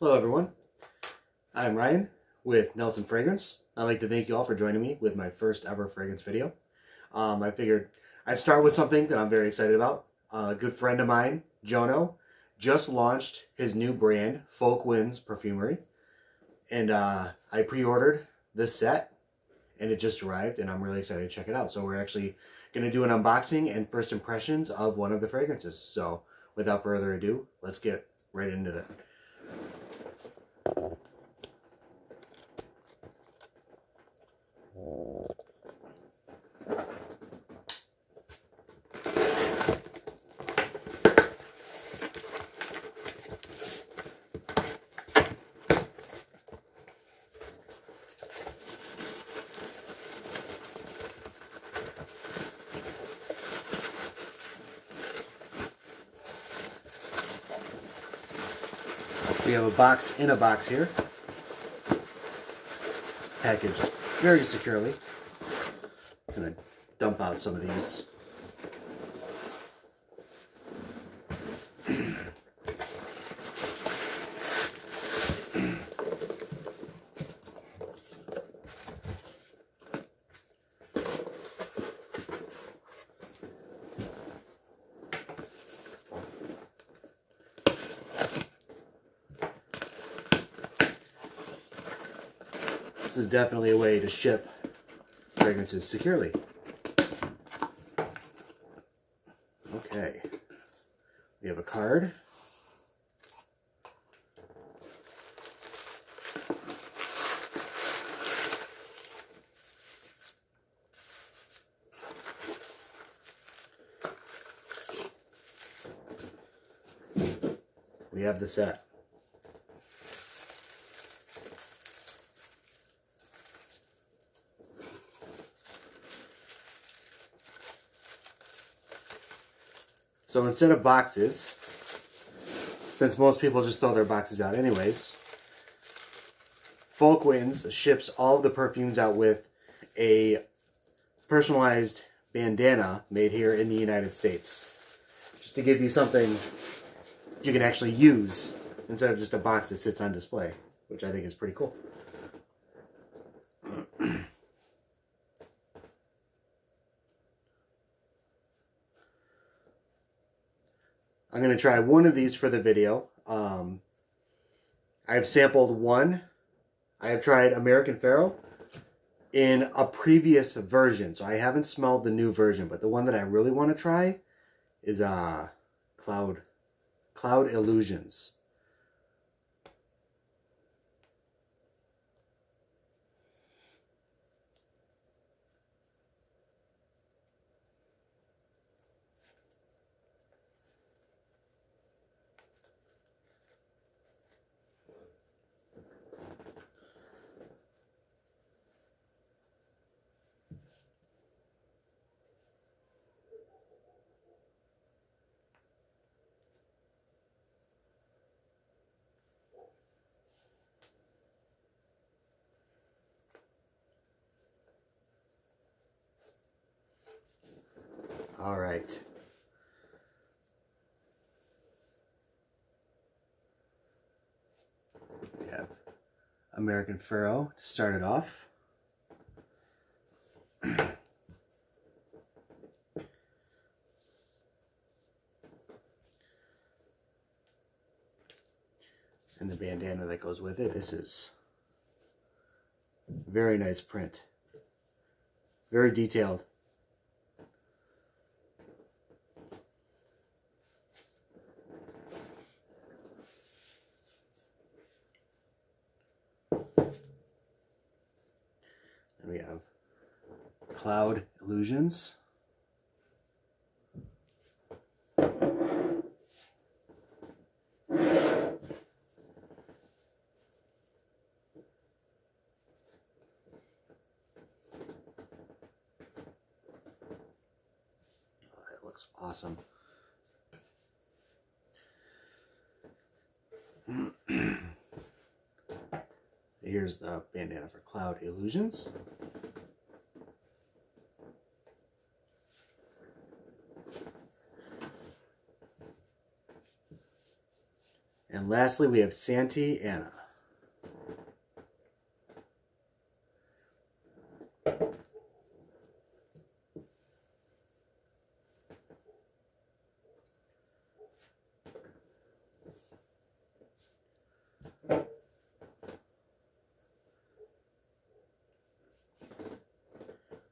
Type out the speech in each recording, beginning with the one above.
Hello everyone, I'm Ryan with Nelson Fragrance. I'd like to thank you all for joining me with my first ever fragrance video. Um, I figured I'd start with something that I'm very excited about. a good friend of mine, Jono, just launched his new brand, FolkWinds Perfumery. And uh, I pre-ordered this set and it just arrived and I'm really excited to check it out. So we're actually going to do an unboxing and first impressions of one of the fragrances. So without further ado, let's get right into that. We have a box in a box here. Packaged very securely. I'm gonna dump out some of these. Is definitely a way to ship fragrances securely. Okay. We have a card. We have the set. So instead of boxes, since most people just throw their boxes out anyways, FolkWinds ships all of the perfumes out with a personalized bandana made here in the United States. Just to give you something you can actually use instead of just a box that sits on display, which I think is pretty cool. I'm going to try one of these for the video. Um, I have sampled one. I have tried American Pharoah in a previous version. So I haven't smelled the new version, but the one that I really want to try is uh, Cloud, Cloud Illusions. All right. We have American Pharoah to start it off. and the bandana that goes with it. This is very nice print. Very detailed. And we have Cloud Illusions. Oh, awesome. Here's the bandana for Cloud Illusions. And lastly, we have Santa Ana.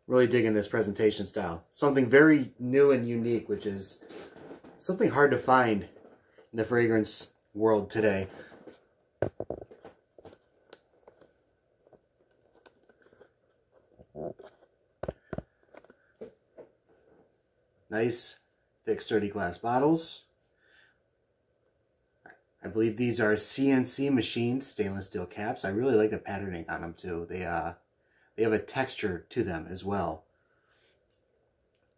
Really digging this presentation style. Something very new and unique, which is something hard to find in the fragrance world today. Nice, thick, sturdy glass bottles. I believe these are CNC machined stainless steel caps. I really like the patterning on them too. They uh, they have a texture to them as well.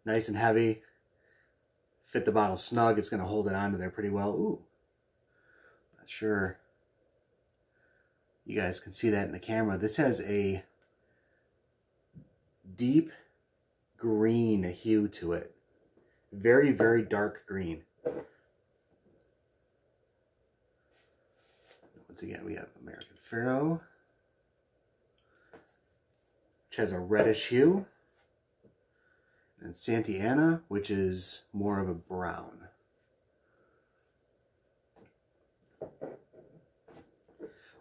Nice and heavy. Fit the bottle snug. It's going to hold it onto there pretty well. Ooh. Not sure you guys can see that in the camera. This has a deep green hue to it. Very, very dark green. Once again, we have American Pharoah, which has a reddish hue. And Santa Ana, which is more of a brown.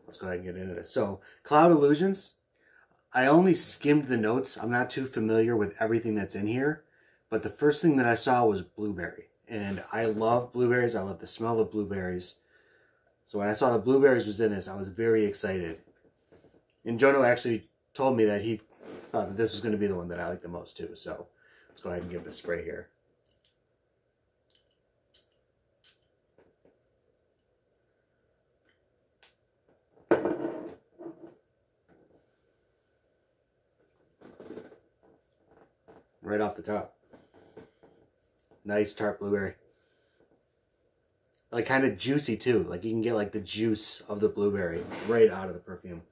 Let's go ahead and get into this. So, Cloud Illusions, I only skimmed the notes. I'm not too familiar with everything that's in here. But the first thing that I saw was blueberry. And I love blueberries. I love the smell of blueberries. So when I saw the blueberries was in this, I was very excited. And Jono actually told me that he Uh, thought that this was going to be the one that I like the most too. So let's go ahead and give it a spray here. Right off the top. Nice tart blueberry. Like kind of juicy too. Like you can get like the juice of the blueberry right out of the perfume.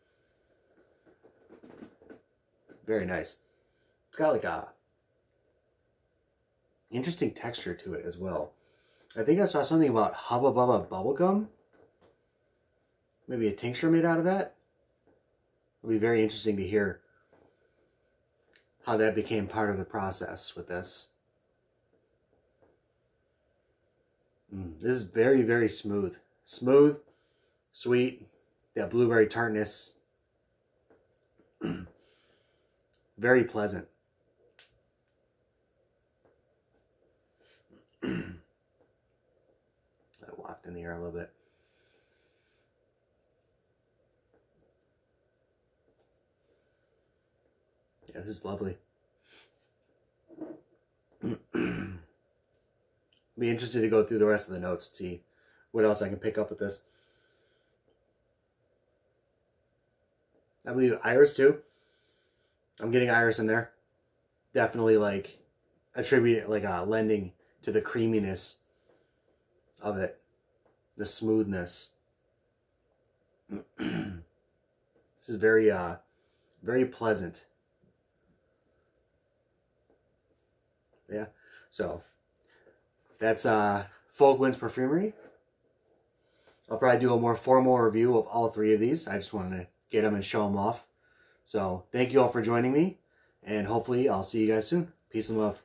Very nice. It's got like a interesting texture to it as well. I think I saw something about Hubba Bubba bubblegum. Maybe a tincture made out of that. It'll be very interesting to hear how that became part of the process with this. Mm, this is very, very smooth. Smooth, sweet, that blueberry tartness. Very pleasant. I walked in the air a little bit. Yeah, this is lovely. be interested to go through the rest of the notes to see what else I can pick up with this. I believe iris too. I'm getting iris in there. Definitely like attribute like uh, lending to the creaminess of it, the smoothness. this is very uh very pleasant. Yeah. So that's uh, FolkWinds Perfumery. I'll probably do a more formal review of all three of these. I just wanted to get them and show them off. So thank you all for joining me. And hopefully I'll see you guys soon. Peace and love.